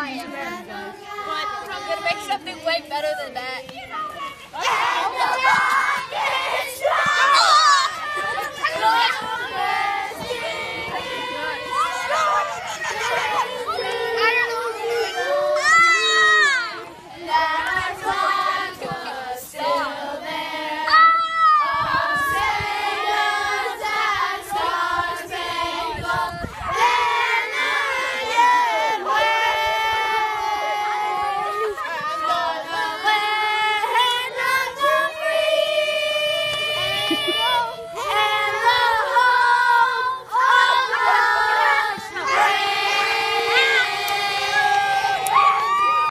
trying. But I'm gonna make something way better than that. Yeah.